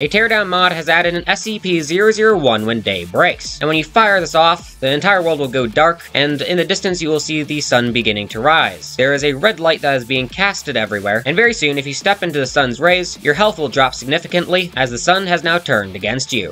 A teardown mod has added an SCP-001 when day breaks, and when you fire this off, the entire world will go dark, and in the distance you will see the sun beginning to rise. There is a red light that is being casted everywhere, and very soon if you step into the sun's rays, your health will drop significantly, as the sun has now turned against you.